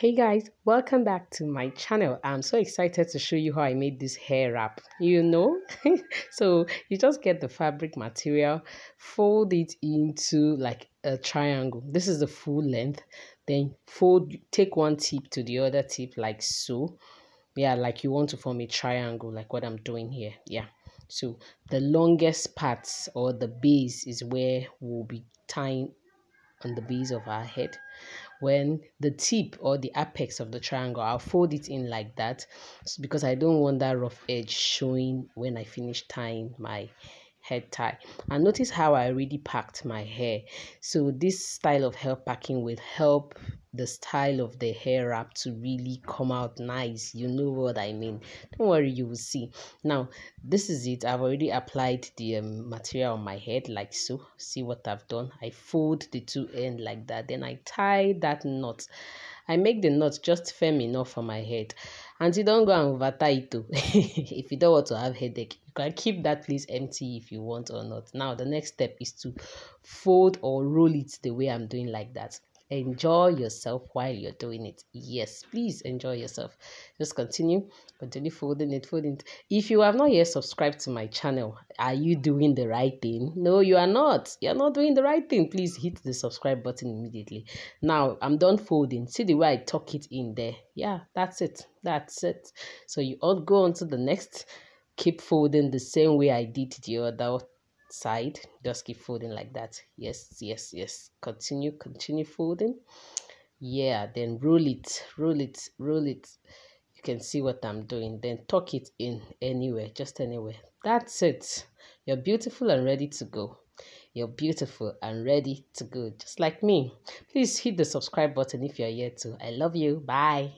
Hey guys, welcome back to my channel. I'm so excited to show you how I made this hair wrap. You know, so you just get the fabric material, fold it into like a triangle. This is the full length. Then fold, take one tip to the other tip like so. Yeah, like you want to form a triangle like what I'm doing here. Yeah. So the longest parts or the base is where we'll be tying on the base of our head. When the tip or the apex of the triangle i'll fold it in like that because i don't want that rough edge showing when i finish tying my head tie. And notice how i already packed my hair. So this style of hair packing will help the style of the hair wrap to really come out nice. You know what i mean. Don't worry you will see. Now this is it. I've already applied the um, material on my head like so. See what i've done. I fold the two end like that. Then i tie that knot. I make the knot just firm enough for my head. And you don't go and over tie it if you don't want to have headache you can keep that place empty if you want or not. Now the next step is to fold or roll it the way i'm doing like that enjoy yourself while you're doing it. Yes please enjoy yourself. Just continue continue folding it folding it. If you have not yet subscribed to my channel are you doing the right thing? No you are not. You're not doing the right thing. Please hit the subscribe button immediately. Now i'm done folding. See the way i tuck it in there. Yeah that's it. That's it. So you all go on to the next. Keep folding the same way i did the other side just keep folding like that. Yes yes yes. Continue continue folding. Yeah then roll it roll it roll it. You can see what i'm doing. Then tuck it in anywhere just anywhere. That's it. You're beautiful and ready to go. You're beautiful and ready to go just like me. Please hit the subscribe button if you're here too i love you. Bye